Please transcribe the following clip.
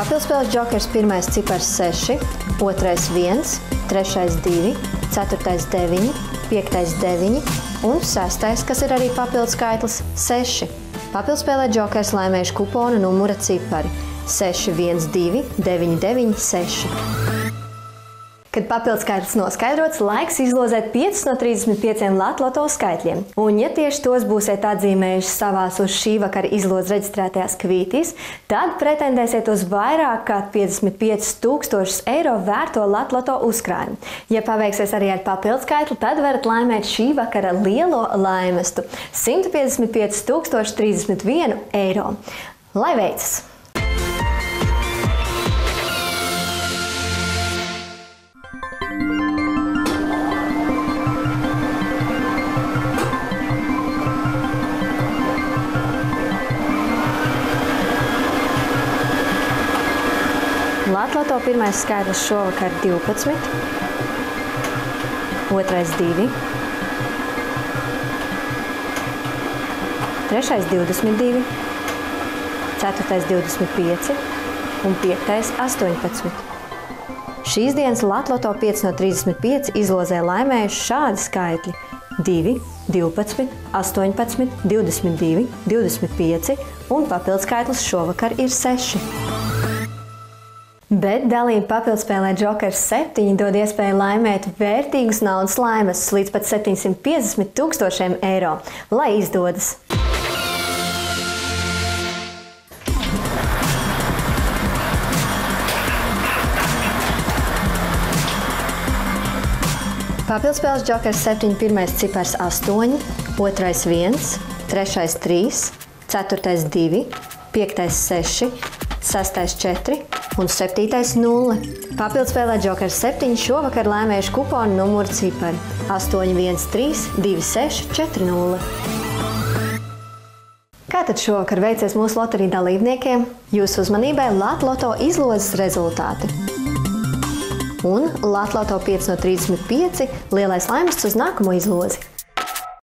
Papildspēles jokers pirmais cipars 6, otrais 1, trešais 2, ceturtais 9, piektais 9 un sestais, kas ir arī papildus skaitlis 6. Papildspēlē jokers laimējuši kupona numura cipari 612 996. Kad papildus skaitlis noskaidrots, laiks izlozēt 5 no 35 Latvijas skaitļiem. Un, ja tieši tos būsiet atzīmējuši savās uz šī vakara izlozes reģistrētajās kvītīs, tad pretendēsiet uz vairāk kā 55 tūkstošus eiro vērto Latvijas uzkrājumu. Ja paveiksies arī ar papildus skaitli, tad varat laimēt šī vakara lielo laimestu - 155 031 eiro. Lai veicas! Latvijas pirmais skaitlis šovakar 12, otrais 2, trešais 22, ceturtais 25 un piektais 18. Šīs dienas Latvijas 5 no 35 izlozē laimējuši šādi skaitļi - 2, 12, 18, 22, 25 un papildskaitlis šovakar ir 6. Bet dalība papildspēlē Jokers 7 dod iespēju laimēt vērtīgus naudas laimes līdz pat 750 tūkstošiem eiro, lai izdodas. Papildspēles Jokers 7 pirmais cipars 8, otrais 1, trešais 3, ceturtais 2, piektais 6, sastais 4 un 7. 0. Papildspēlē Jokers 7 šovakar lēmējuši kuponu numuru cipari 813 26 40. Kā tad šovakar veicies mūsu loteriju dalībniekiem? Jūsu uzmanībai Latvijas izlozes rezultāti. Un Latvijas 5 no 35 lielais laimes uz nākamo izlozi.